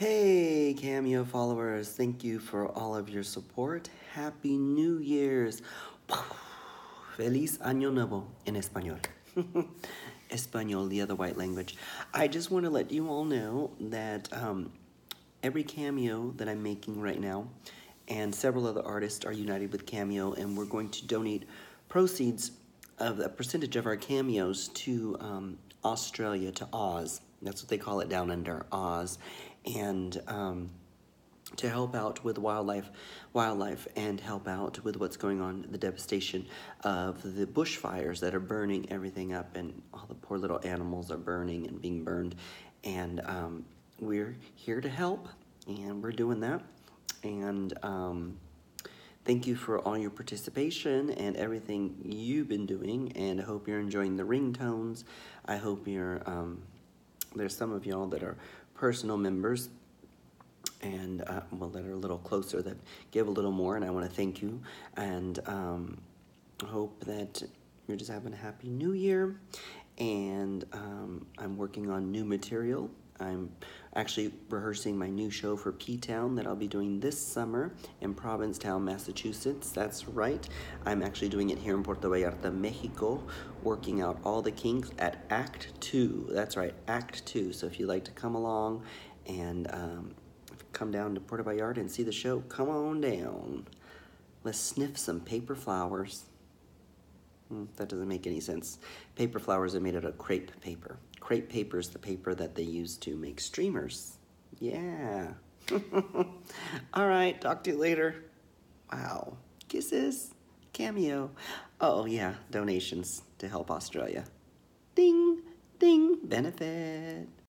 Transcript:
Hey, Cameo followers, thank you for all of your support. Happy New Year's. Feliz Año Nuevo in Espanol. Espanol, the other white language. I just want to let you all know that um, every cameo that I'm making right now and several other artists are united with Cameo, and we're going to donate proceeds of a percentage of our cameos to um, Australia, to Oz. That's what they call it down under Oz and um, to help out with wildlife, wildlife, and help out with what's going on, the devastation of the bushfires that are burning everything up, and all the poor little animals are burning and being burned. And um, we're here to help, and we're doing that. And um, thank you for all your participation and everything you've been doing. And I hope you're enjoying the ringtones. I hope you're. Um, there's some of y'all that are personal members and uh, well, that are a little closer that give a little more, and I want to thank you and um, hope that you're just having a happy new year. And um, I'm working on new material. I'm actually rehearsing my new show for P-Town that I'll be doing this summer in Provincetown, Massachusetts. That's right. I'm actually doing it here in Puerto Vallarta, Mexico, working out all the kinks at Act 2. That's right, Act 2. So if you'd like to come along and um, come down to Puerto Vallarta and see the show, come on down. Let's sniff some paper flowers. Hmm, that doesn't make any sense. Paper flowers are made out of crepe paper. Crepe paper is the paper that they use to make streamers. Yeah. All right, talk to you later. Wow. Kisses. Cameo. Oh, yeah, donations to help Australia. Ding, ding, benefit.